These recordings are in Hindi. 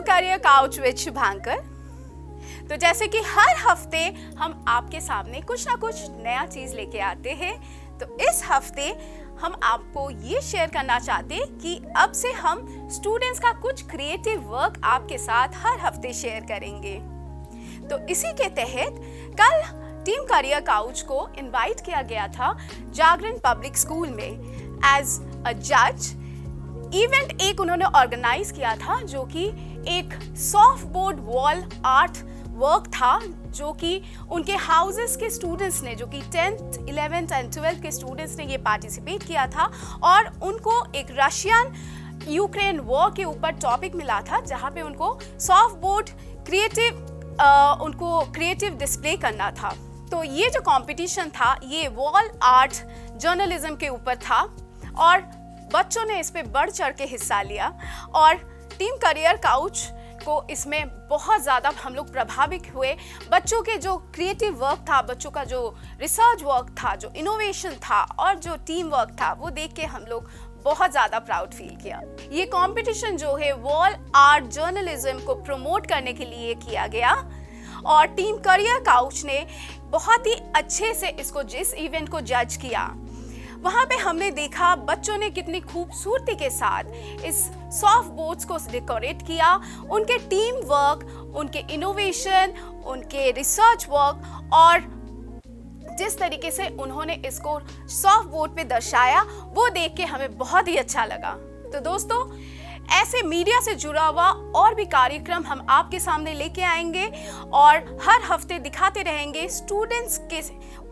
To career couch with Shubhankar तो जैसे कि हर हफ़्ते हम आपके सामने कुछ ना कुछ नया चीज़ लेके आते हैं तो इस हफ़्ते हम आपको ये शेयर करना चाहते हैं कि अब से हम स्टूडेंट्स का कुछ क्रिएटिव वर्क आपके साथ हर हफ़्ते शेयर करेंगे। तो इसी के तहत कल टीम करियर काउच को इनवाइट किया गया था जागरण पब्लिक स्कूल में। एज अ जज इवेंट एक उन्होंने ऑर्गेनाइज किया था जो कि एक soft board wall art work था, जो कि उनके हाउसेस के स्टूडेंट्स ने, जो कि टेंथ इलेवेंथ एंड ट्वेल्थ के स्टूडेंट्स ने ये पार्टिसिपेट किया था और उनको एक रशियन यूक्रेन वॉर के ऊपर टॉपिक मिला था, जहाँ पे उनको सॉफ्ट बोर्ड क्रिएटिव उनको क्रिएटिव डिस्प्ले करना था। तो ये जो कंपटीशन था, ये वॉल आर्ट जर्नलिज्म के ऊपर था और बच्चों ने इस पर बढ़ चढ़ के हिस्सा लिया और टीम करियर काउच को इसमें बहुत ज़्यादा हम लोग प्रभावित हुए। बच्चों के जो क्रिएटिव वर्क था, बच्चों का जो रिसर्च वर्क था, जो इनोवेशन था और जो टीम वर्क था, वो देख के हम लोग बहुत ज़्यादा प्राउड फील किया। ये कंपटीशन जो है वॉल आर्ट जर्नलिज्म को प्रमोट करने के लिए किया गया और टीम करियर काउच ने बहुत ही अच्छे से इसको जिस इवेंट को जज किया। वहाँ पे हमने देखा बच्चों ने कितनी खूबसूरती के साथ इस सॉफ्ट बोर्ड्स को डेकोरेट किया, उनके टीम वर्क उनके इनोवेशन उनके रिसर्च वर्क और जिस तरीके से उन्होंने इसको सॉफ्ट बोर्ड पे दर्शाया, वो देख के हमें बहुत ही अच्छा लगा। तो दोस्तों ऐसे मीडिया से जुड़ा हुआ और भी कार्यक्रम हम आपके सामने लेके आएँगे और हर हफ़्ते दिखाते रहेंगे स्टूडेंट्स के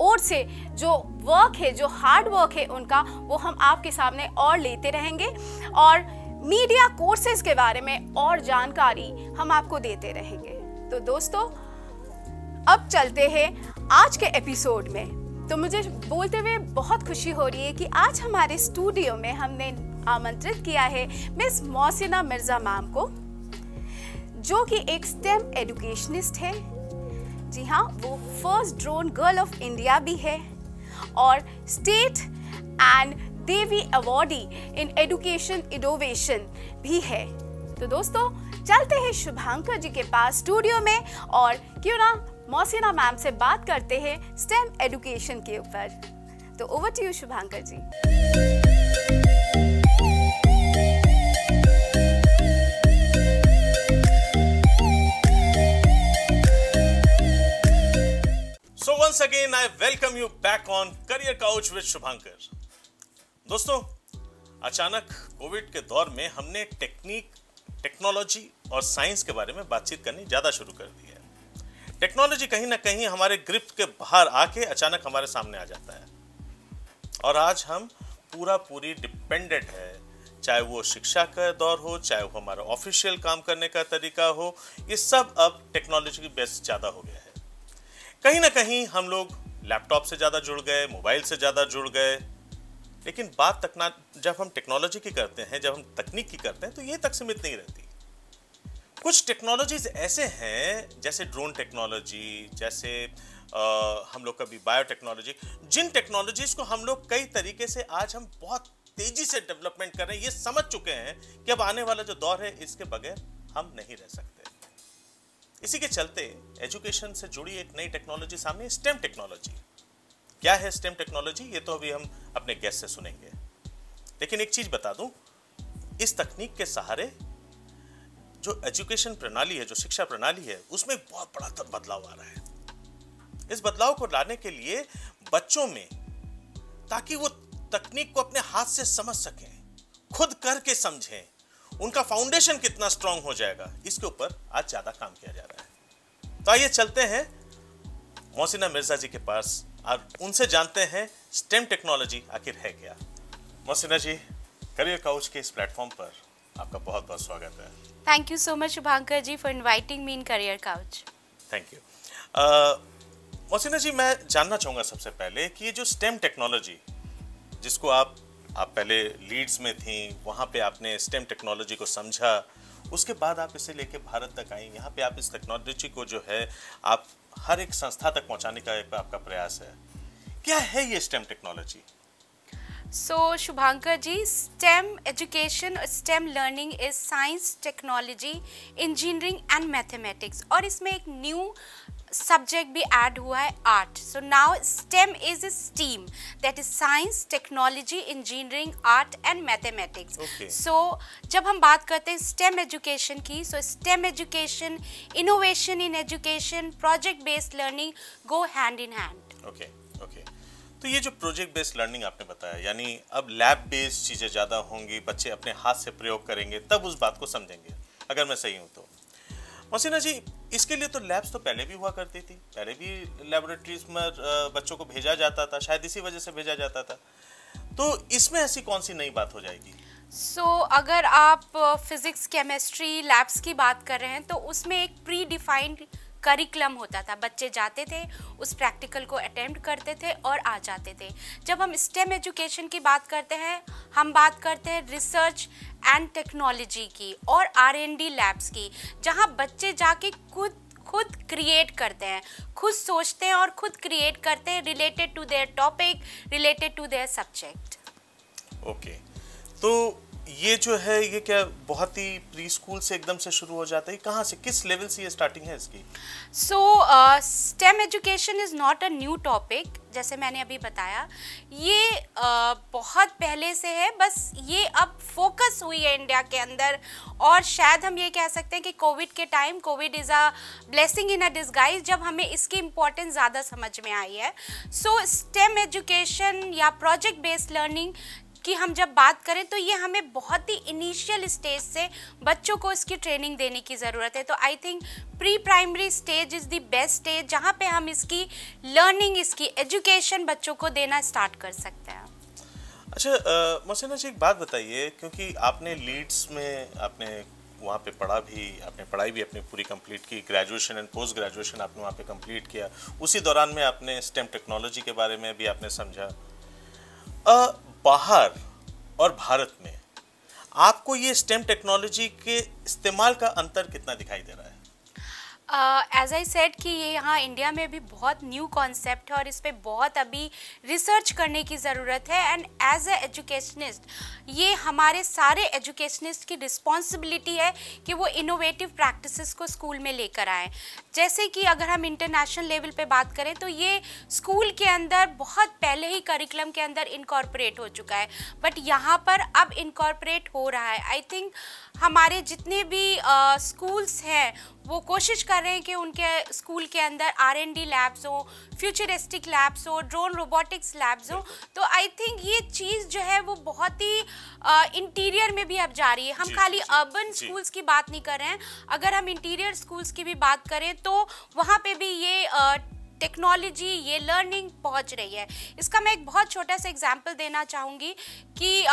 ओर से जो वर्क है, जो हार्ड वर्क है उनका, वो हम आपके सामने और लेते रहेंगे। और मीडिया कोर्सेज के बारे में और जानकारी हम आपको देते रहेंगे। तो दोस्तों, अब चलते हैं आज के एपिसोड में। तो मुझे बोलते हुए बहुत खुशी हो रही है कि आज हमारे स्टूडियो में हमने आमंत्रित किया है मिस मोसिना मिर्ज़ा मैम को, जो कि एक स्टेम एडुकेशनिस्ट है। जी हाँ वो first drone girl of India भी है और state and Devi awardee in education innovation भी है। तो दोस्तों, चलते हैं शुभांकर जी के पास स्टूडियो में और क्यों ना मौसीना मैम से बात करते हैं स्टेम एडुकेशन के ऊपर। तो over to you Shubhankar ji. Once again, I welcome you back on Career Couch with Shubhankar. दोस्तों अचानक कोविड के दौर में हमने टेक्निक टेक्नोलॉजी और साइंस के बारे में बातचीत करनी ज़्यादा शुरू कर दी है। टेक्नोलॉजी कहीं ना कहीं हमारे ग्रिप के बाहर आके अचानक हमारे सामने आ जाता है। और आज हम पूरा पूरी डिपेंडेंट है। चाहे वो शिक्षा का दौर हो चाहे वो हमारा ऑफिशियल काम करने का तरीका हो ये सब अब टेक्नोलॉजी की बेस ज़्यादा हो गया है। कहीं ना कहीं हम लोग लैपटॉप से ज़्यादा जुड़ गए मोबाइल से ज़्यादा जुड़ गए। लेकिन बात तकना जब हम टेक्नोलॉजी की करते हैं जब हम तकनीक की करते हैं तो ये तक सीमित नहीं रहती। कुछ टेक्नोलॉजीज़ ऐसे हैं जैसे ड्रोन टेक्नोलॉजी जैसे आ, हम लोग कभी बायोटेक्नोलॉजी जिन टेक्नोलॉजीज़ को हम लोग कई तरीके से आज हम बहुत तेज़ी से डेवलपमेंट कर रहे हैं ये समझ चुके हैं कि अब आने वाला जो दौर है इसके बगैर हम नहीं रह सकते। इसी के चलते एजुकेशन से जुड़ी एक नई टेक्नोलॉजी सामने, स्टेम टेक्नोलॉजी। क्या है स्टेम टेक्नोलॉजी? ये तो अभी हम अपने गेस्ट से सुनेंगे। लेकिन एक चीज़ बता दूँ, इस तकनीक के सहारे जो एजुकेशन प्रणाली है, जो शिक्षा प्रणाली है, उसमें बहुत बड़ा बदलाव आ रहा है। इस बदलाव को लाने के लिए बच्चों में, ताकि वो तकनीक को अपने हाथ से समझ सकें, खुद करके समझें उनका फाउंडेशन कितना स्ट्रांग हो जाएगा इसके ऊपर आज ज़्यादा काम किया जा रहा है। तो आइए चलते हैं मोहसिना मिर्ज़ा जी के पास और उनसे जानते हैं स्टेम टेक्नोलॉजी आखिर है क्या। मोहसिना जी करियर काउच के इस प्लेटफॉर्म पर आपका बहुत बहुत स्वागत है। Thank you so much Shubhankar ji for inviting me in Career Couch. Thank you Mohsina ji मैं जानना चाहूँगा सबसे पहले कि ये जो स्टेम टेक्नोलॉजी जिसको आप आप पहले लीड्स में थी, वहाँ पे आपने स्टेम टेक्नोलॉजी को समझा, उसके बाद आप इसे लेके भारत तक आई। यहाँ पे आप इस टेक्नोलॉजी को जो है, आप हर एक संस्था तक पहुँचाने का एक आपका प्रयास है। क्या है ये STEM technology so Shubhankar ji STEM education STEM learning is science technology engineering and mathematics और इसमें एक न्यू सब्जेक्ट भी ऐड हुआ है art so now STEM is a STEAM that is science technology engineering art and mathematics so जब हम बात करते हैं स्टेम एजुकेशन की so STEM education innovation in education project based learning go hand in hand okay okay तो ये जो प्रोजेक्ट बेस्ड लर्निंग आपने बताया यानी अब लैब बेस्ड चीज़ें ज़्यादा होंगी बच्चे अपने हाथ से प्रयोग करेंगे तब उस बात को समझेंगे। अगर मैं सही हूँ तो। मसीना जी इसके लिए तो लैब्स तो पहले भी हुआ करती थी। पहले भी लेबोरेटरीज में बच्चों को भेजा जाता था शायद इसी वजह से भेजा जाता था। तो इसमें ऐसी कौन सी नई बात हो जाएगी? सो so, अगर आप फिजिक्स केमिस्ट्री लैब्स की बात कर रहे हैं तो उसमें एक प्री डिफाइंड करिकुलम होता था। बच्चे जाते थे उस प्रैक्टिकल को अटेम्प्ट करते थे और आ जाते थे। जब हम स्टेम एजुकेशन की बात करते हैं हम बात करते हैं रिसर्च एंड टेक्नोलॉजी की और आर एन डी लैब्स की, जहाँ बच्चे जाके खुद खुद क्रिएट करते हैं, खुद सोचते हैं और खुद क्रिएट करते हैं related to their topic related to their subject okay तो ये जो है ये क्या बहुत ही प्री स्कूल से एकदम से शुरू हो जाता है? कहाँ से किस लेवल से ये स्टार्टिंग है इसकी? So STEM education is not a new topic जैसे मैंने अभी बताया। ये uh, बहुत पहले से है बस ये अब फोकस हुई है इंडिया के अंदर। और शायद हम ये कह सकते हैं कि कोविड के time Covid is a blessing in a disguise जब हमें इसकी इम्पोर्टेंस ज़्यादा समझ में आई है। सो स्टेम एजुकेशन या प्रोजेक्ट बेस्ड लर्निंग कि हम जब बात करें तो ये हमें बहुत ही इनिशियल स्टेज से बच्चों को इसकी ट्रेनिंग देने की ज़रूरत है। तो I think pre primary stage is the best stage जहाँ पे हम इसकी लर्निंग इसकी एजुकेशन बच्चों को देना स्टार्ट कर सकते हैं। अच्छा मोहसिना जी, एक बात बताइए, क्योंकि आपने लीड्स में आपने वहाँ पे पढ़ा भी, आपने पढ़ाई भी अपनी पूरी कंप्लीट की ग्रेजुएशन एंड पोस्ट ग्रेजुएशन आपने वहाँ पे कंप्लीट किया, उसी दौरान में आपने स्टेम टेक्नोलॉजी के बारे में भी आपने समझा। बाहर और भारत में। आपको ये स्टेम टेक्नोलॉजी के इस्तेमाल का अंतर कितना दिखाई दे रहा है? एज आई सेड कि ये यहाँ इंडिया में भी बहुत न्यू कॉन्सेप्ट है और इस पर बहुत अभी रिसर्च करने की ज़रूरत है एंड एज ए एजुकेशनिस्ट ये हमारे सारे एजुकेशनिस्ट की रिस्पॉन्सिबिलिटी है कि वो इनोवेटिव प्रैक्टिसेस को स्कूल में लेकर आएँ। जैसे कि अगर हम इंटरनेशनल लेवल पे बात करें तो ये स्कूल के अंदर बहुत पहले ही करिकुलम के अंदर इनकॉर्पोरेट हो चुका है। बट यहाँ पर अब इनकॉर्पोरेट हो रहा है। आई थिंक हमारे जितने भी स्कूल्स हैं वो कोशिश कर रहे हैं कि उनके स्कूल के अंदर आर एन डी लैब्स हो फ्यूचरिस्टिक लैब्स हो ड्रोन रोबोटिक्स लैब्स हो। तो आई थिंक ये चीज़ जो है वो बहुत ही इंटीरियर में भी अब जा रही है। हम खाली अर्बन स्कूल्स की बात नहीं कर रहे हैं। अगर हम इंटीरियर स्कूल्स की भी बात करें तो वहाँ पे भी ये अ, टेक्नोलॉजी, ये लर्निंग पहुँच रही है। इसका मैं एक बहुत छोटा सा एग्जांपल देना चाहूँगी कि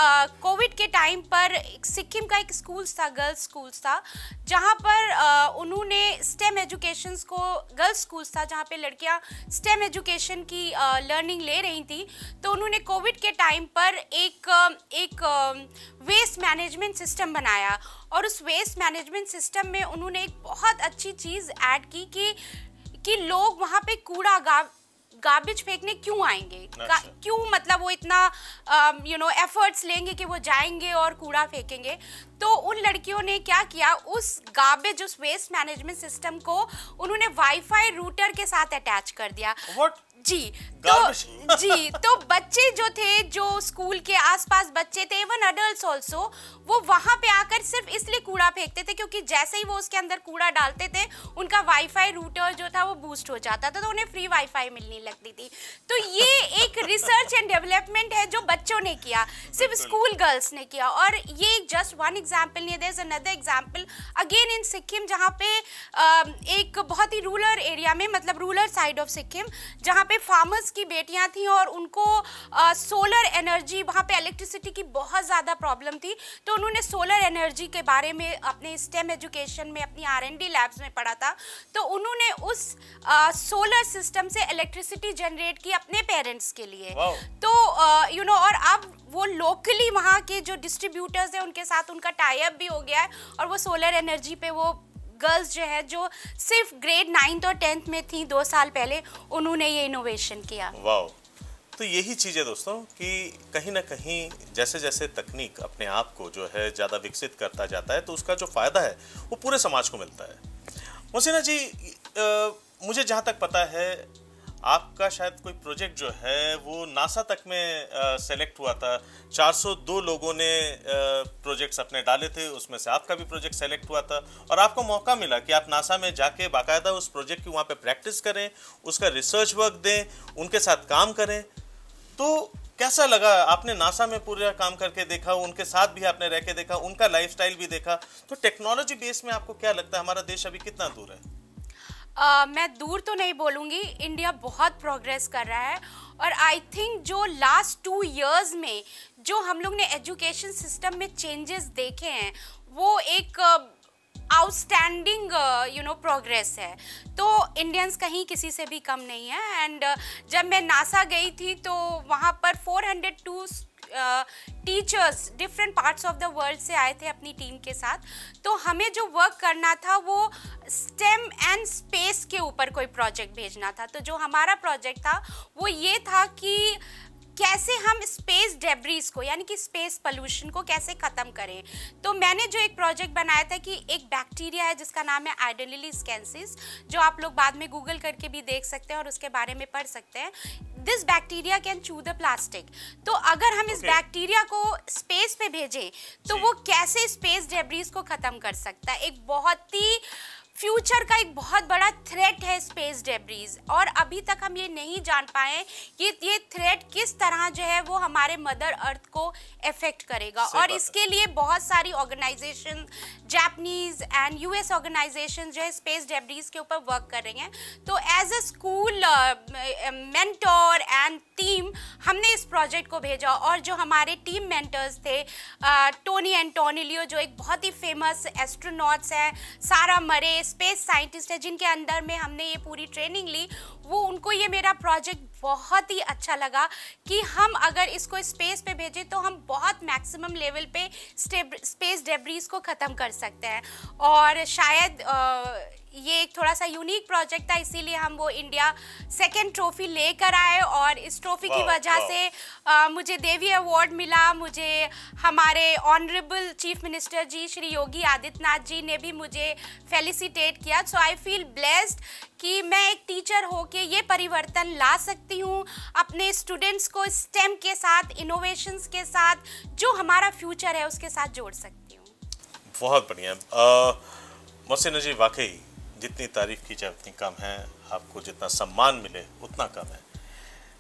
कोविड के टाइम पर सिक्किम का एक स्कूल था गर्ल्स स्कूल था, जहाँ पर उन्होंने स्टेम एजुकेशंस को गर्ल्स स्कूल्स था, जहाँ पे लड़कियाँ स्टेम एजुकेशन की लर्निंग ले रही थी। तो उन्होंने कोविड के टाइम पर एक एक वेस्ट मैनेजमेंट सिस्टम बनाया और उस वेस्ट मैनेजमेंट सिस्टम में उन्होंने एक बहुत अच्छी चीज़ ऐड की कि कि लोग वहाँ पे कूड़ा गा गार्बेज फेंकने क्यों आएँगे अच्छा। क्यों मतलब वो इतना यू नो एफर्ट्स लेंगे कि वो जाएँगे और कूड़ा फेंकेंगे तो उन लड़कियों ने क्या किया उस गार्बेज उस वेस्ट मैनेजमेंट सिस्टम को उन्होंने वाईफाई रूटर के साथ अटैच कर दिया What? जी तो जी तो बच्चे जो थे जो स्कूल के आसपास बच्चे थे इवन अडल्ट ऑल्सो वो वहाँ पे आकर सिर्फ़ इसलिए कूड़ा फेंकते थे क्योंकि जैसे ही वो उसके अंदर कूड़ा डालते थे उनका वाईफाई रूटर जो था वो बूस्ट हो जाता था तो उन्हें फ्री वाईफाई मिलने लगती थी। तो ये एक रिसर्च एंड डेवलपमेंट है जो बच्चों ने किया सिर्फ़ स्कूल गर्ल्स ने किया। और ये जस्ट वन एग्ज़ाम्पल नहीं there another example again in Sikkim जहाँ पे एक बहुत ही रूरल एरिया में मतलब रूरल साइड ऑफ़ सिक्किम जहाँ पे फार्मर्स की बेटियाँ थी और उनको सोलर एनर्जी वहाँ पे इलेक्ट्रिसिटी की बहुत ज़्यादा प्रॉब्लम थी। तो उन्होंने सोलर एनर्जी के बारे में अपने स्टेम एजुकेशन में अपनी आर एन डी लैब्स में पढ़ा था। तो उन्होंने उस सोलर सिस्टम से इलेक्ट्रिसिटी जनरेट की अपने पेरेंट्स के लिए। तो यू नो और अब वो लोकली वहाँ के जो डिस्ट्रीब्यूटर्स हैं उनके साथ उनका टाइप भी हो गया है और वो सोलर एनर्जी पे वो गर्ल्स जो है जो सिर्फ़ ग्रेड नाइन्थ और टेंथ में थी दो साल पहले उन्होंने ये इनोवेशन किया। वाओ तो यही चीज़ है दोस्तों कि कहीं ना कहीं जैसे जैसे तकनीक अपने आप को जो है ज़्यादा विकसित करता जाता है तो उसका जो फ़ायदा है वो पूरे समाज को मिलता है। मोसिना जी आ, मुझे जहाँ तक पता है आपका शायद कोई प्रोजेक्ट जो है, वो नासा तक में सेलेक्ट हुआ था। 402 लोगों ने प्रोजेक्ट्स अपने डाले थे, उसमें से आपका भी प्रोजेक्ट सेलेक्ट हुआ था। और आपको मौका मिला कि आप नासा में जाके बाकायदा उस प्रोजेक्ट की वहाँ पे प्रैक्टिस करें, उसका रिसर्च वर्क दें, उनके साथ काम करें। तो कैसा लगा? आपने नासा में पूरा काम करके देखा, उनके साथ भी आपने रह के देखा, उनका लाइफस्टाइल भी देखा। तो टेक्नोलॉजी बेस में आपको क्या लगता है? हमारा देश अभी कितना दूर है? Uh, मैं दूर तो नहीं बोलूँगी इंडिया बहुत प्रोग्रेस कर रहा है और आई थिंक जो लास्ट टू इयर्स में जो हम लोग ने एजुकेशन सिस्टम में चेंजेस देखे हैं वो एक आउटस्टैंडिंग यू नो प्रोग्रेस है। तो इंडियंस कहीं किसी से भी कम नहीं है एंड uh, जब मैं नासा गई थी तो वहाँ पर 402 teachers different parts of the world से आए थे अपनी टीम के साथ। तो हमें जो वर्क करना था, वो स्टेम एंड स्पेस के ऊपर कोई प्रोजेक्ट भेजना था। तो जो हमारा प्रोजेक्ट था, वो ये था कि कैसे हम स्पेस डेब्रीज को यानी कि स्पेस पोल्यूशन को कैसे ख़त्म करें? तो मैंने जो एक प्रोजेक्ट बनाया था कि एक बैक्टीरिया है जिसका नाम है आइडलिली स्कैंसिस जो आप लोग बाद में गूगल करके भी देख सकते हैं और उसके बारे में पढ़ सकते हैं। This bacteria can chew the plastic तो अगर हम. इस बैक्टीरिया को स्पेस पे भेजें तो वो कैसे स्पेस डेब्रीज को ख़त्म कर सकता है? एक बहुत ही फ्यूचर का एक बहुत बड़ा थ्रेट है स्पेस डेब्रीज और अभी तक हम ये नहीं जान पाए कि ये थ्रेट किस तरह जो है वो हमारे मदर अर्थ को इफ़ेक्ट करेगा. और इसके लिए बहुत सारी organization Japanese and US organization जो है स्पेस डेब्रीज के ऊपर वर्क कर रही हैं। तो as a school mentor and team हमने इस प्रोजेक्ट को भेजा और जो हमारे टीम मेंटर्स थे टोनी एंड एंटोनिलियो जो एक बहुत ही फ़ेमस एस्ट्रोनॉट्स हैं सारा मरे स्पेस साइंटिस्ट है, जिनके अंदर में हमने ये पूरी ट्रेनिंग ली, वो उनको ये मेरा प्रोजेक्ट बहुत ही अच्छा लगा कि हम अगर इसको स्पेस पे भेजें तो हम बहुत मैक्सिमम लेवल पे स्पेस डेब्रीज को ख़त्म कर सकते हैं। और शायद आ, ये एक थोड़ा सा यूनिक प्रोजेक्ट था इसीलिए हम वो इंडिया सेकेंड ट्रॉफी लेकर आए और इस ट्रॉफी की वजह से आ, मुझे देवी अवार्ड मिला मुझे हमारे honourable chief minister ji Shri Yogi Adityanath ji ने भी मुझे फेलिसिटेट किया। सो आई फील ब्लेस्ड कि मैं एक टीचर हो के ये परिवर्तन ला सकती हूँ अपने स्टूडेंट्स को स्टेम के साथ इनोवेशंस के साथ जो हमारा फ्यूचर है उसके साथ जोड़ सकती हूँ। बहुत बढ़िया। मोहसिन जी वाकई जितनी तारीफ़ की जाए, उतनी कम है। आपको जितना सम्मान मिले, उतना कम है।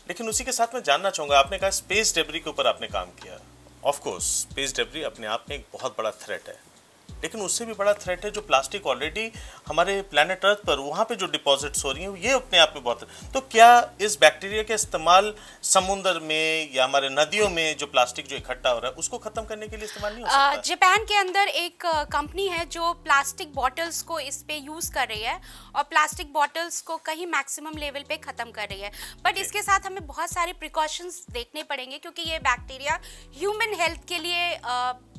लेकिन उसी के साथ मैं जानना चाहूँगा, आपने कहा स्पेस डेबरी के ऊपर आपने काम किया। ऑफ़ कोर्स स्पेस डेबरी अपने आप में एक बहुत बड़ा थ्रेट है। लेकिन उससे भी बड़ा थ्रेट है जो प्लास्टिक ऑलरेडी हमारे प्लानट अर्थ पर वहाँ पे जो डिपॉजिट्स हो रही हैं ये अपने आप में बहुत तो क्या इस बैक्टीरिया के इस्तेमाल समुद्र में या हमारे नदियों में जो प्लास्टिक जो इकट्ठा हो रहा है उसको खत्म करने के लिए इस्तेमाल नहीं हो सकता? जापान के अंदर एक कंपनी है जो प्लास्टिक बॉटल्स को इस पे यूज़ कर रही है और प्लास्टिक बॉटल्स को कहीं मैक्सिमम लेवल पे खत्म कर रही है। बट इसके साथ हमें बहुत सारे प्रिकॉशंस देखने पड़ेंगे क्योंकि ये बैक्टीरिया ह्यूमन हेल्थ के लिए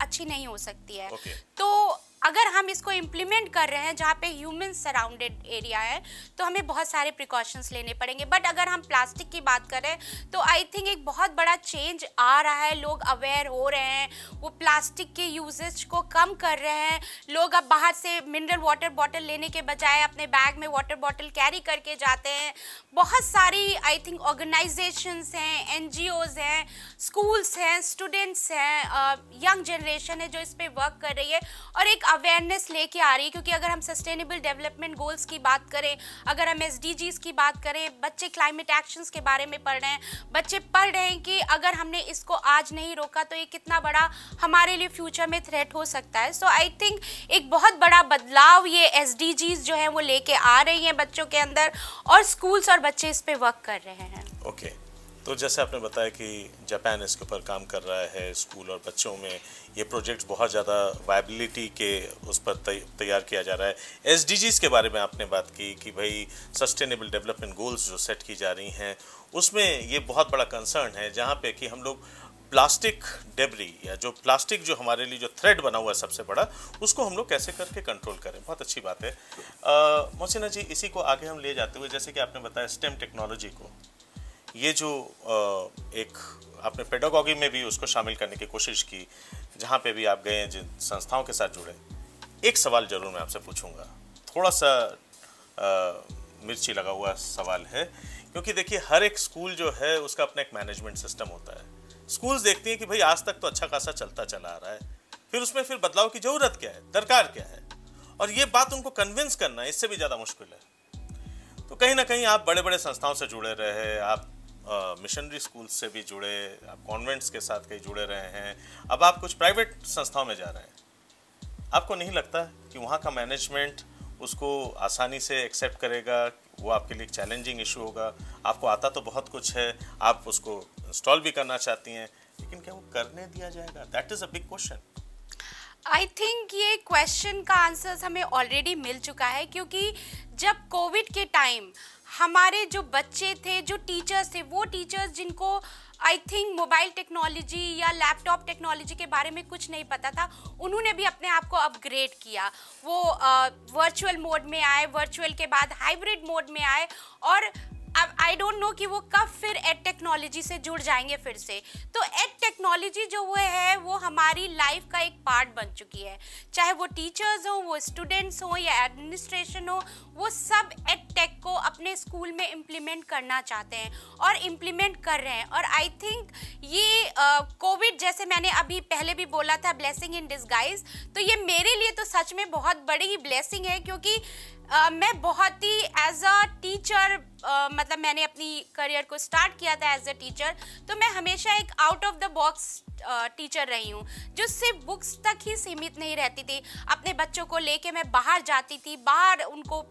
अच्छी नहीं हो सकती है okay. तो अगर हम इसको इम्प्लीमेंट कर रहे हैं जहाँ पे ह्यूमन सराउंडेड एरिया है तो हमें बहुत सारे प्रिकॉशंस लेने पड़ेंगे। बट अगर हम प्लास्टिक की बात करें तो आई थिंक एक बहुत बड़ा चेंज आ रहा है। लोग अवेयर हो रहे हैं, वो प्लास्टिक के यूजेज को कम कर रहे हैं। लोग अब बाहर से मिनरल वाटर बॉटल लेने के बजाय अपने बैग में वाटर बॉटल कैरी करके जाते हैं। बहुत सारी आई थिंक ऑर्गेनाइजेशंस हैं एन हैं स्कूल्स हैं स्टूडेंट्स हैं यंग जनरेशन है जो इस पर वर्क कर रही है। और एक अवेयरनेस लेके आ रही है, क्योंकि अगर हम सस्टेनेबल डेवलपमेंट गोल्स की बात करें, अगर हम एस की बात करें, बच्चे क्लाइमेट एक्शंस के बारे में पढ़ रहे हैं, बच्चे पढ़ रहे हैं कि अगर हमने इसको आज नहीं रोका तो ये कितना बड़ा हमारे लिए फ्यूचर में थ्रेट हो सकता है सो आई थिंक एक बहुत बड़ा बदलाव ये एस जो है, वो लेके आ रही हैं बच्चों के अंदर और स्कूल्स और बच्चे इस पर वर्क कर रहे हैं ओके okay. तो जैसे आपने बताया कि जापान इसके ऊपर काम कर रहा है, स्कूल और बच्चों में, ये प्रोजेक्ट्स बहुत ज़्यादा वायबिलिटी के उस पर तैयार किया जा रहा है। एस के बारे में आपने बात की कि भाई सस्टेनेबल डेवलपमेंट गोल्स जो सेट की जा रही हैं, उसमें ये बहुत बड़ा कंसर्न है, जहाँ पे कि हम लोग प्लास्टिक डेबरी या जो प्लास्टिक जो हमारे लिए जो थ्रेड बना हुआ है सबसे बड़ा, उसको हम लोग कैसे करके कंट्रोल करें? बहुत अच्छी बात है। मोहसिना जी इसी को आगे हम ले जाते हुए, जैसे कि आपने बताया स्टेम टेक्नोलॉजी को। ये जो एक आपने पेडागॉगी में भी उसको शामिल करने की कोशिश की जहाँ पे भी आप गए हैं जिन संस्थाओं के साथ जुड़े एक सवाल ज़रूर मैं आपसे पूछूँगा। थोड़ा सा आ, मिर्ची लगा हुआ सवाल है क्योंकि देखिए हर एक स्कूल जो है उसका अपना एक मैनेजमेंट सिस्टम होता है। स्कूल्स देखती हैं कि भाई आज तक तो अच्छा खासा चलता चला आ रहा है। फिर उसमें फिर बदलाव की ज़रूरत क्या है? दरकार क्या है? और ये बात उनको कन्विंस करना इससे भी ज़्यादा मुश्किल है। तो कहीं ना कहीं आप बड़े बड़े संस्थाओं से जुड़े रहे आप मिशनरी स्कूल से भी जुड़े, आप कॉन्वेंट्स के साथ कहीं जुड़े रहे हैं। अब आप कुछ प्राइवेट संस्थाओं में जा रहे हैं। आपको नहीं लगता कि वहाँ का मैनेजमेंट उसको आसानी से एक्सेप्ट करेगा? वो आपके लिए चैलेंजिंग इशू होगा। आपको आता तो बहुत कुछ है, आप उसको इंस्टॉल भी करना चाहती हैं, लेकिन क्या वो करने दिया जाएगा? That is a big question I think ये क्वेश्चन का आंसर हमें ऑलरेडी मिल चुका है, क्योंकि जब कोविड के टाइम हमारे जो बच्चे थे, जो टीचर्स थे, वो टीचर्स जिनको आई थिंक मोबाइल टेक्नोलॉजी या लैपटॉप टेक्नोलॉजी के बारे में कुछ नहीं पता था, उन्होंने भी अपने आप को अपग्रेड किया। वो वर्चुअल मोड में आए वर्चुअल के बाद हाइब्रिड मोड में आए और अब आई डोंट नो कि वो कब फिर एड टेक्नोलॉजी से जुड़ जाएँगे फिर से। तो एड टेक्नोलॉजी जो वो है, वो हमारी लाइफ का एक पार्ट बन चुकी है। चाहे वो टीचर्स हो, वो स्टूडेंट्स हो या एडमिनिस्ट्रेशन हो वो सब एड टेक को अपने स्कूल में इम्प्लीमेंट करना चाहते हैं और इम्प्लीमेंट कर रहे हैं। और आई थिंक ये कोविड uh, जैसे मैंने अभी पहले भी बोला था ब्लेसिंग इन डिस्गाइज तो ये मेरे लिए तो सच में बहुत बड़ी ही ब्लेसिंग है क्योंकि Uh, मैं बहुत ही एज अ टीचर मतलब मैंने अपनी करियर को स्टार्ट किया था एज अ टीचर तो मैं हमेशा एक out of the box teacher रही हूँ जो सिर्फ़ बुक्स तक ही सीमित नहीं रहती थी। अपने बच्चों को लेके मैं बाहर जाती थी बाहर उनको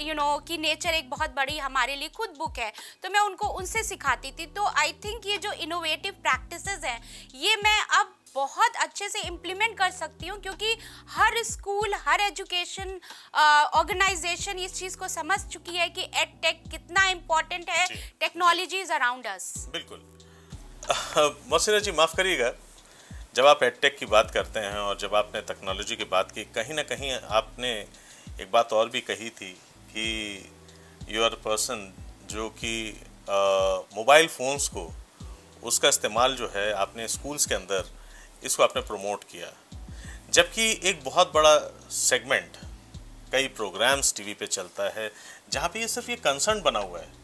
यू नो कि नेचर एक बहुत बड़ी हमारे लिए खुद बुक है तो मैं उनको उनसे सिखाती थी। तो आई थिंक ये जो इनोवेटिव प्रैक्टिस हैं ये मैं अब बहुत अच्छे से इम्प्लीमेंट कर सकती हूँ क्योंकि हर स्कूल हर एजुकेशन ऑर्गेनाइजेशन इस चीज़ को समझ चुकी है कि एड टेक कितना इम्पोर्टेंट है टेक्नोलॉजी इज़ अराउंड अस बिल्कुल। मोसिना जी, माफ़ करिएगा। जब आप एडटेक की बात करते हैं और जब आपने टेक्नोलॉजी की बात की, कहीं ना कहीं आपने एक बात और भी कही थी कि यू आर पर्सन जो कि मोबाइल फ़ोन्स को, उसका इस्तेमाल जो है आपने स्कूल्स के अंदर इसको आपने प्रमोट किया। जबकि एक बहुत बड़ा सेगमेंट कई प्रोग्राम्स टीवी पे चलता है, जहाँ पे ये सिर्फ़ ये कंसर्न बना हुआ है।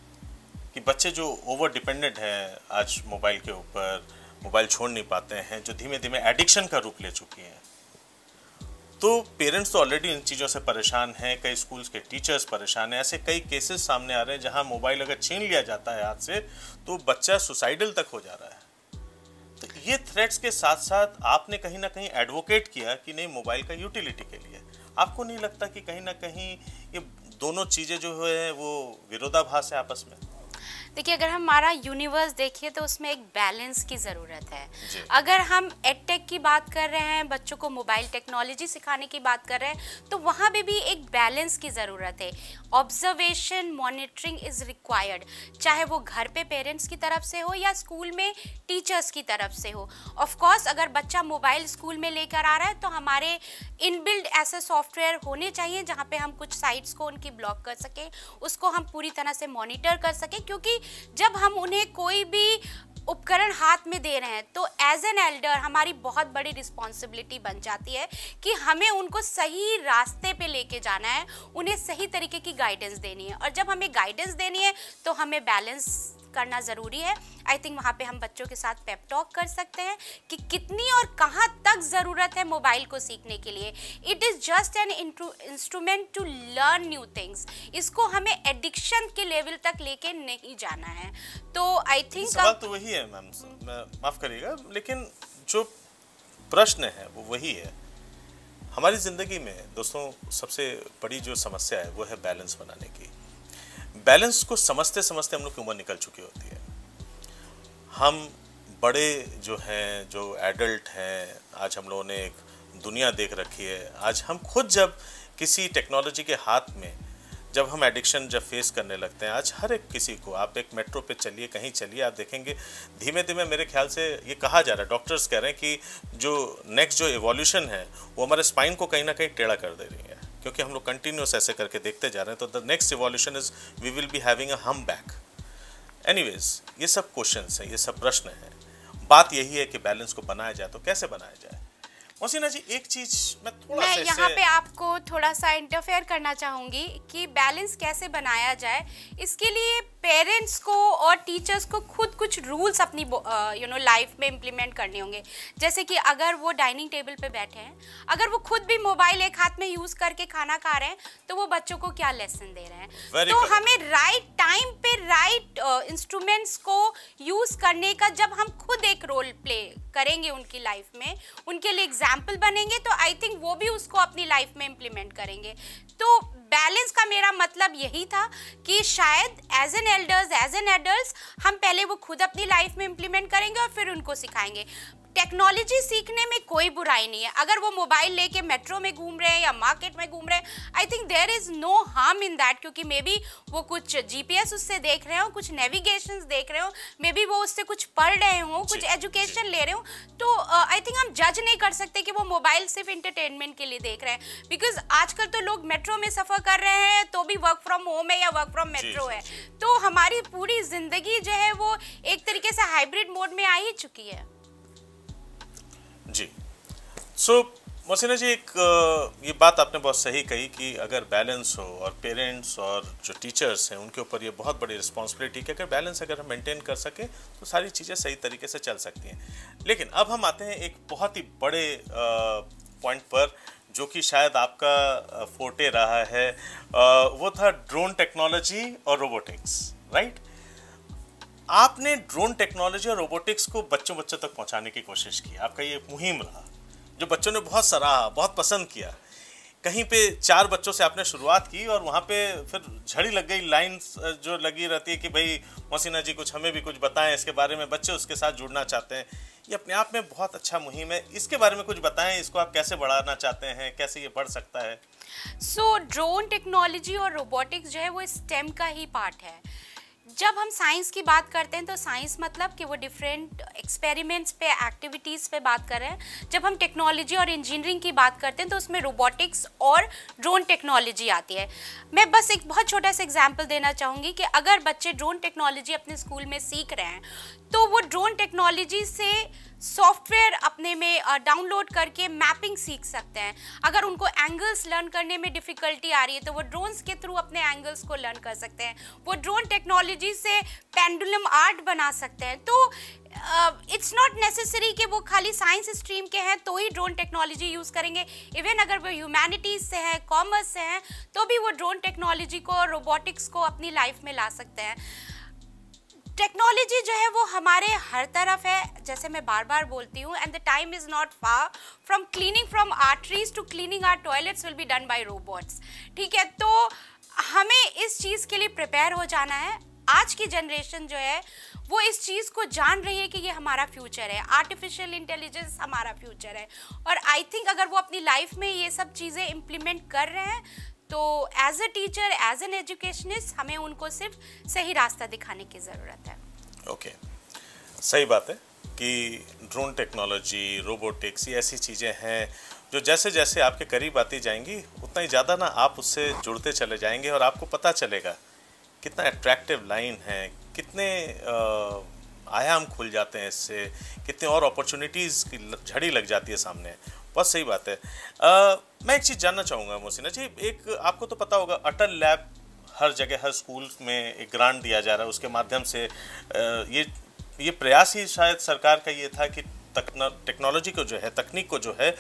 कि बच्चे जो ओवर डिपेंडेंट हैं आज मोबाइल के ऊपर मोबाइल छोड़ नहीं पाते हैं, जो धीमे धीमे एडिक्शन का रूप ले चुकी हैं। तो पेरेंट्स तो ऑलरेडी इन चीज़ों से परेशान हैं, कई स्कूल्स के टीचर्स परेशान हैं, ऐसे कई केसेस सामने आ रहे हैं जहाँ मोबाइल अगर छीन लिया जाता है हाथ से तो बच्चा सुसाइडल तक हो जा रहा है। तो ये थ्रेट्स के साथ साथ आपने कहीं ना कहीं एडवोकेट किया कि नहीं मोबाइल का यूटिलिटी के लिए। आपको नहीं लगता कि कहीं ना कहीं ये दोनों चीज़ें जो है, वो विरोधाभास है आपस में? देखिए अगर हम हमारा यूनिवर्स देखिए तो उसमें एक बैलेंस की ज़रूरत है। अगर हम एडटेक की बात कर रहे हैं बच्चों को मोबाइल टेक्नोलॉजी सिखाने की बात कर रहे हैं तो वहाँ पे भी एक बैलेंस की ज़रूरत है। ऑब्जर्वेशन मॉनिटरिंग इज़ रिक्वायर्ड चाहे वो घर पे पेरेंट्स की तरफ़ से हो या स्कूल में टीचर्स की तरफ़ से हो। ऑफकोर्स अगर बच्चा मोबाइल स्कूल में लेकर आ रहा है तो हमारे इनबिल्ड ऐसे सॉफ्टवेयर होने चाहिए जहाँ पे हम कुछ साइट्स को उनकी ब्लॉक कर सकें उसको हम पूरी तरह से मॉनिटर कर सकें क्योंकि जब हम उन्हें कोई भी उपकरण हाथ में दे रहे हैं तो एज एन एल्डर हमारी बहुत बड़ी रिस्पॉन्सिबिलिटी बन जाती है कि हमें उनको सही रास्ते पे लेके जाना है, उन्हें सही तरीके की गाइडेंस देनी है। और जब हमें गाइडेंस देनी है तो हमें बैलेंस करना ज़रूरी है। आई थिंक वहाँ पे हम बच्चों के साथ पेप टॉक कर सकते हैं कि कितनी और कहाँ तक ज़रूरत है मोबाइल को सीखने के लिए। It is just an instrument to learn new things इसको हमें एडिक्शन के लेवल तक लेके नहीं जाना है। तो आई थिंक सवाल तो वही है मैम माफ़ करिएगा लेकिन जो प्रश्न है वो वही है। हमारी ज़िंदगी में दोस्तों सबसे बड़ी जो समस्या है वो है बैलेंस बनाने की। बैलेंस को समझते समझते हम लोग की उम्र निकल चुकी होती है। हम बड़े जो हैं, जो एडल्ट हैं, आज हम लोगों ने एक दुनिया देख रखी है। आज हम खुद जब किसी टेक्नोलॉजी के हाथ में, जब हम एडिक्शन जब फेस करने लगते हैं, आज हर एक किसी को, आप एक मेट्रो पे चलिए, कहीं चलिए, आप देखेंगे धीमे धीमे मेरे ख्याल से ये कहा जा रहा है। डॉक्टर्स कह रहे हैं कि जो नेक्स्ट जो एवोल्यूशन है, वो हमारे स्पाइन को कहीं ना कहीं टेढ़ा कर दे रही है। क्योंकि हम लोग कंटिन्यूस ऐसे करके देखते जा रहे हैं तो the next evolution is we will be having a हम बैक एनीवेज ये सब क्वेश्चन हैं ये सब प्रश्न हैं। बात यही है कि बैलेंस को बनाया जाए तो कैसे बनाया जाए? मोसिना जी एक चीज़ मैं थोड़ा मैं यहाँ पे आपको थोड़ा सा इंटरफेयर करना चाहूँगी कि बैलेंस कैसे बनाया जाए। इसके लिए पेरेंट्स को और टीचर्स को खुद कुछ रूल्स अपनी यू नो लाइफ में इम्प्लीमेंट करने होंगे। जैसे कि अगर वो डाइनिंग टेबल पे बैठे हैं अगर वो खुद भी मोबाइल एक हाथ में यूज़ करके खाना खा रहे हैं तो वो बच्चों को क्या लेसन दे रहे हैं? Very तो correct. हमें राइट right टाइम पे राइट right, इंस्ट्रूमेंट्स uh, को यूज़ करने का जब हम खुद एक रोल प्ले करेंगे उनकी लाइफ में उनके लिए एग्ज़ाम्पल बनेंगे तो आई थिंक वो भी उसको अपनी लाइफ में इम्प्लीमेंट करेंगे। तो बैलेंस का मेरा मतलब यही था कि शायद as an elders as an adult हम पहले वो खुद अपनी लाइफ में इंप्लीमेंट करेंगे और फिर उनको सिखाएँगे। टेक्नोलॉजी सीखने में कोई बुराई नहीं है। अगर वो मोबाइल लेके मेट्रो में घूम रहे हैं या मार्केट में घूम रहे हैं I think there is no harm in that क्योंकि मे बी वो कुछ जीपीएस उससे देख रहे हो कुछ नेविगेशन देख रहे हो मे बी वो उससे कुछ पढ़ रहे हो कुछ एजुकेशन ले रहे हो तो आई थिंक हम जज नहीं कर सकते कि वो मोबाइल सिर्फ़ इंटरटेनमेंट के लिए देख रहे हैं। बिकॉज़ आजकल तो लोग मेट्रो में सफ़र कर रहे हैं तो भी वर्क फ्रॉम होम है या वर्क फ्रॉम मेट्रो है। तो हमारी पूरी ज़िंदगी जो है वो एक तरीके से हाइब्रिड मोड में आ ही चुकी है। जी। सो मोसिना जी, एक ये बात आपने बहुत सही कही कि अगर बैलेंस हो और पेरेंट्स और जो टीचर्स हैं, उनके ऊपर ये बहुत बड़ी रिस्पॉन्सिबिलिटी कि अगर बैलेंस अगर हम मेंटेन कर सकें तो सारी चीज़ें सही तरीके से चल सकती हैं। लेकिन अब हम आते हैं एक बहुत ही बड़े पॉइंट पर, जो कि शायद आपका फोटे रहा है। वो था ड्रोन टेक्नोलॉजी और रोबोटिक्स राइट आपने ड्रोन टेक्नोलॉजी और रोबोटिक्स को बच्चों बच्चों तक पहुँचाने की कोशिश की। आपका ये मुहिम रहा, जो बच्चों ने बहुत सराहा, बहुत पसंद किया। कहीं पे चार बच्चों से आपने शुरुआत की और वहाँ पे फिर झड़ी लग गई लाइन जो लगी रहती है कि भाई, मोसिना जी कुछ हमें भी कुछ बताएँ, इसके बारे में बच्चे उसके साथ जुड़ना चाहते हैं। ये अपने आप में बहुत अच्छा मुहिम है। इसके बारे में कुछ बताएँ, इसको आप कैसे बढ़ाना चाहते हैं, कैसे ये बढ़ सकता है? सो ड्रोन टेक्नोलॉजी और रोबोटिक्स जो है, वो स्टेम का ही पार्ट है। जब हम साइंस की बात करते हैं तो साइंस मतलब कि वो डिफरेंट एक्सपेरिमेंट्स पे एक्टिविटीज़ पे बात कर रहे हैं। जब हम टेक्नोलॉजी और इंजीनियरिंग की बात करते हैं तो उसमें रोबोटिक्स और ड्रोन टेक्नोलॉजी आती है। मैं बस एक बहुत छोटा सा एग्ज़ाम्पल देना चाहूँगी कि अगर बच्चे ड्रोन टेक्नोलॉजी अपने स्कूल में सीख रहे हैं तो वो ड्रोन टेक्नोलॉजी से सॉफ्टवेयर अपने में डाउनलोड करके मैपिंग सीख सकते हैं। अगर उनको एंगल्स लर्न करने में डिफ़िकल्टी आ रही है तो वो ड्रोन्स के थ्रू अपने एंगल्स को लर्न कर सकते हैं। वो ड्रोन टेक्नोलॉजी से पेंडुलम आर्ट बना सकते हैं। तो इट्स नॉट नेसेसरी कि वो खाली साइंस स्ट्रीम के हैं तो ही ड्रोन टेक्नोलॉजी यूज़ करेंगे। इवन अगर वो ह्यूमैनिटीज़ से हैं कॉमर्स से हैं तो भी वो ड्रोन टेक्नोलॉजी को रोबोटिक्स को अपनी लाइफ में ला सकते हैं। टेक्नोलॉजी जो है वो हमारे हर तरफ़ है, जैसे मैं बार बार बोलती हूँ and the time is not far from cleaning from arteries to cleaning our toilets will be done by robots ठीक है तो हमें इस चीज़ के लिए प्रिपेयर हो जाना है। आज की जनरेशन जो है, वो इस चीज़ को जान रही है कि ये हमारा फ्यूचर है। आर्टिफिशियल इंटेलिजेंस हमारा फ्यूचर है। और आई थिंक अगर वो अपनी लाइफ में ये सब चीज़ें इम्प्लीमेंट कर रहे हैं तो as a teacher as an educationist हमें उनको सिर्फ़ सही रास्ता दिखाने की ज़रूरत है ओके okay. सही बात है कि ड्रोन टेक्नोलॉजी रोबोटिक्स ये ऐसी चीज़ें हैं जो जैसे जैसे आपके करीब आती जाएँगी, उतना ही ज़्यादा ना आप उससे जुड़ते चले जाएँगे और आपको पता चलेगा कितना अट्रैक्टिव लाइन है, कितने आयाम खुल जाते हैं इससे, कितने और अपॉर्चुनिटीज़ की झड़ी लग जाती है सामने बहुत सही बात है। अ, मैं एक चीज़ जानना चाहूँगा मोसिना जी एक आपको तो पता होगा अटल लैब हर जगह हर स्कूल में एक ग्रांट दिया जा रहा है उसके माध्यम से ये ये प्रयास ही शायद सरकार का ये था कि टेक्नोलॉजी को जो है तकनीक को जो है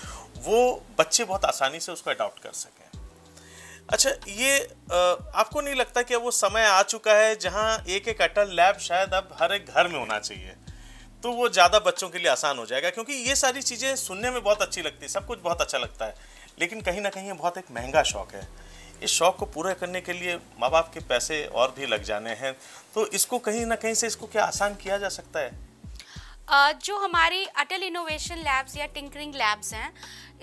वो बच्चे बहुत आसानी से उसको अडॉप्ट कर सकें। अच्छा ये आपको नहीं लगता कि अब वो समय आ चुका है जहाँ एक एक अटल लैब शायद अब हर एक घर में होना चाहिए? तो वो ज़्यादा बच्चों के लिए आसान हो जाएगा, क्योंकि ये सारी चीज़ें सुनने में बहुत अच्छी लगती है, सब कुछ बहुत अच्छा लगता है। लेकिन कहीं ना कहीं ये बहुत एक महँगा शौक है। इस शौक को पूरा करने के लिए माँ बाप के पैसे और भी लग जाने हैं तो इसको कहीं ना कहीं से इसको क्या आसान किया जा सकता है? जो हमारी अटल इनोवेशन लैब्स या टिंकरिंग लैब्स हैं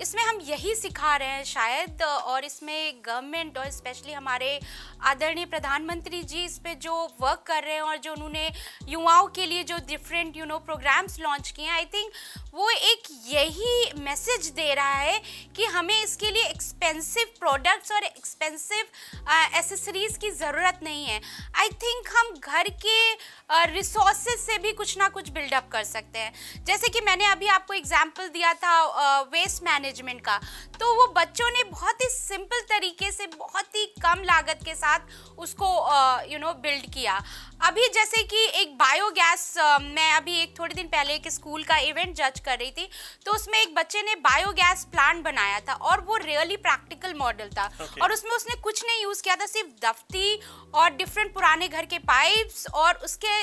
इसमें हम यही सिखा रहे हैं शायद और इसमें गवर्नमेंट और स्पेशली हमारे आदरणीय प्रधानमंत्री जी इस पर जो वर्क कर रहे हैं और जो उन्होंने युवाओं के लिए जो different you know programs launch किए हैं आई थिंक वो एक यही मैसेज दे रहा है कि हमें इसके लिए एक्सपेंसिव प्रोडक्ट्स और एक्सपेंसिव एसेसरीज की ज़रूरत नहीं है। आई थिंक हम घर के रिसोर्सेज uh, से भी कुछ ना कुछ बिल्डअप कर सकते हैं। जैसे कि मैंने अभी आपको एग्ज़ाम्पल दिया था वेस्ट uh, मैनेजमेंट का। तो वो बच्चों ने बहुत ही सिंपल तरीके से बहुत ही कम लागत के साथ उसको यू नो बिल्ड किया। अभी जैसे कि एक बायोगैस मैं अभी एक थोड़े दिन पहले एक स्कूल का इवेंट जज कर रही थी तो उसमें एक बच्चे ने बायोगैस प्लांट बनाया था और वो रियली प्रैक्टिकल मॉडल था। Okay. और उसमें उसने कुछ नहीं यूज़ किया था सिर्फ़ दफ्ती और डिफरेंट पुराने घर के पाइप्स और उसके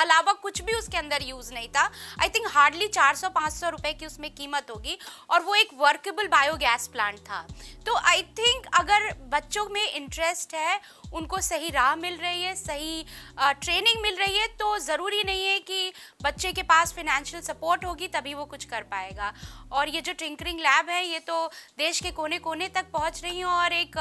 अलावा कुछ भी उसके अंदर यूज़ नहीं था। आई थिंक हार्डली 400-500 रुपए की उसमें कीमत होगी और वो एक वर्केबल बायोगैस प्लांट था। तो आई थिंक अगर बच्चों में इंटरेस्ट है, उनको सही राह मिल रही है, सही ट्रेनिंग मिल रही है तो ज़रूरी नहीं है कि बच्चे के पास फिनेंशियल सपोर्ट होगी तभी वो कुछ कर पाएगा। और ये जो टिंकरिंग लैब है, ये तो देश के कोने कोने तक पहुँच रही हैं और एक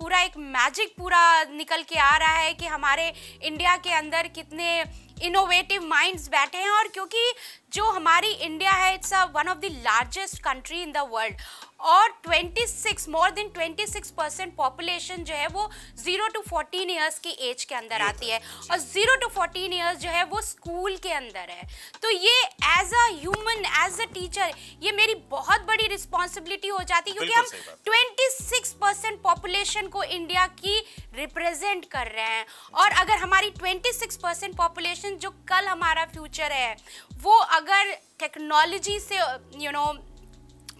पूरा एक मैजिक पूरा निकल के आ रहा है कि हमारे इंडिया के अंदर कितने इनोवेटिव माइंड्स बैठे हैं और क्योंकि जो हमारी इंडिया है it's one of the largest country in the world और 26 मोर देन 26 परसेंट पॉपुलेशन जो है वो ज़ीरो टू फोर्टीन ईयर्स की एज के अंदर आती है और ज़ीरो टू फोर्टीन ईयर्स जो है वो स्कूल के अंदर है। तो ये as a human as a teacher ये मेरी बहुत बड़ी रिस्पॉन्सिबिलिटी हो जाती है क्योंकि हम 26 परसेंट पॉपुलेशन को इंडिया की रिप्रेजेंट कर रहे हैं। और अगर हमारी 26 परसेंट पॉपुलेशन जो कल हमारा फ्यूचर है वो अगर टेक्नोलॉजी से यू नो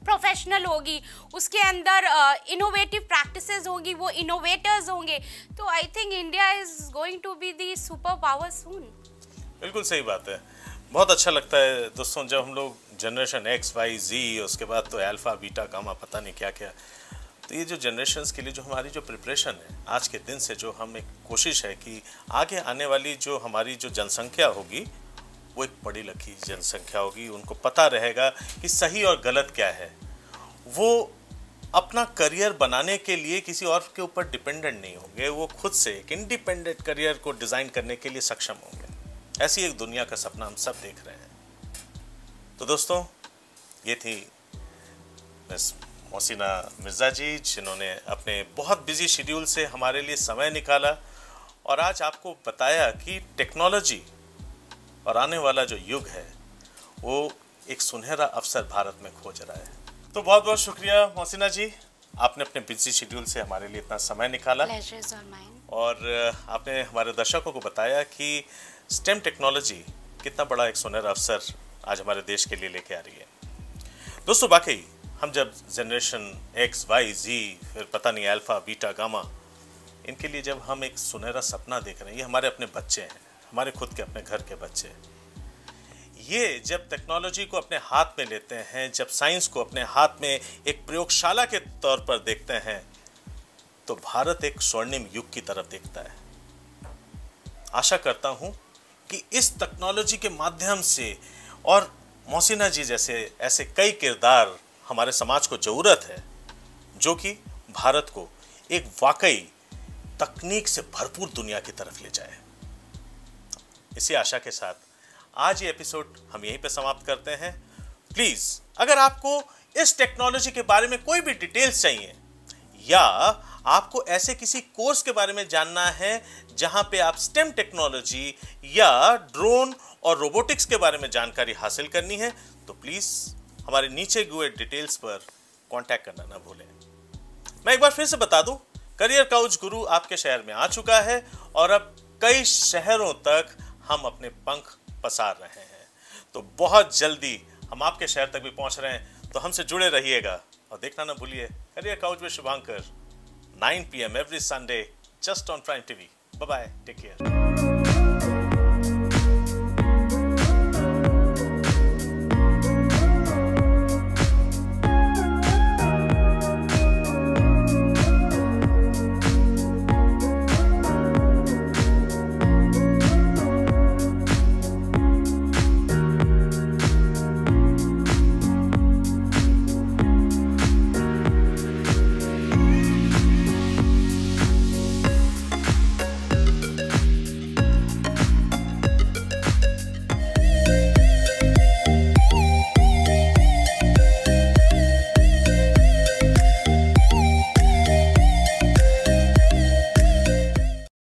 प्रोफेशनल होगी उसके अंदर इनोवेटिव uh, प्रैक्टिसेस होंगी वो इनोवेटर्स होंगे। तो I think India is going to be the super power soon बिल्कुल सही बात है। बहुत अच्छा लगता है दोस्तों जब हम लोग जनरेशन एक्स वाई जी उसके बाद तो अल्फ़ा बीटा गामा पता नहीं क्या क्या तो ये जो जनरेशन के लिए जो हमारी जो प्रिपरेशन है आज के दिन से जो हम एक कोशिश है कि आगे आने वाली जो हमारी जो जनसंख्या होगी वो एक पढ़ी लिखी जनसंख्या होगी, उनको पता रहेगा कि सही और गलत क्या है। वो अपना करियर बनाने के लिए किसी और के ऊपर डिपेंडेंट नहीं होंगे, वो खुद से एक इंडिपेंडेंट करियर को डिज़ाइन करने के लिए सक्षम होंगे। ऐसी एक दुनिया का सपना हम सब देख रहे हैं। तो दोस्तों, ये थी मिस मोसिना मिर्ज़ा जी, जिन्होंने अपने बहुत बिज़ी शेड्यूल से हमारे लिए समय निकाला और आज आपको बताया कि टेक्नोलॉजी और आने वाला जो युग है वो एक सुनहरा अवसर भारत में खोज रहा है। तो बहुत बहुत शुक्रिया मोसिना जी। आपने अपने बिज़ी शेड्यूल से हमारे लिए इतना समय निकाला। और आपने हमारे दर्शकों को बताया कि स्टेम टेक्नोलॉजी कितना बड़ा एक सुनहरा अवसर आज हमारे देश के लिए लेके आ रही है। दोस्तों वाकई हम जब जनरेशन एक्स वाई जी फिर पता नहीं अल्फ़ा बीटा गामा इनके लिए जब हम एक सुनहरा सपना देख रहे हैं ये हमारे अपने बच्चे हैं। हमारे खुद के, अपने घर के बच्चे। ये जब टेक्नोलॉजी को अपने हाथ में लेते हैं, जब साइंस को अपने हाथ में एक प्रयोगशाला के तौर पर देखते हैं तो भारत एक स्वर्णिम युग की तरफ़ देखता है। आशा करता हूँ कि इस टेक्नोलॉजी के माध्यम से और मोसिना जी जैसे, ऐसे कई किरदार हमारे समाज को ज़रूरत है, जो कि भारत को एक वाकई तकनीक से भरपूर दुनिया की तरफ़ ले जाए। इसी आशा के साथ। आज ये एपिसोड हम यहीं पे समाप्त करते हैं। प्लीज़ अगर आपको इस टेक्नोलॉजी के बारे में कोई भी डिटेल्स चाहिए, या आपको ऐसे किसी कोर्स के बारे में जानना है, जहाँ पे आप स्टेम टेक्नोलॉजी या ड्रोन और रोबोटिक्स के बारे में जानकारी हासिल करनी है तो प्लीज़ हमारे नीचे हुए डिटेल्स पर कांटेक्ट करना ना भूलें। मैं एक बार फिर से बता दूँ करियर काउच गुरु आपके शहर में आ चुका है और अब कई शहरों तक हम अपने पंख पसार रहे हैं। तो बहुत जल्दी हम आपके शहर तक भी पहुँच रहे हैं। तो हमसे जुड़े रहिएगा और देखना ना भूलिए करियर काउच में Shubhankar. 9 PM every Sunday just on Prime TV bye take care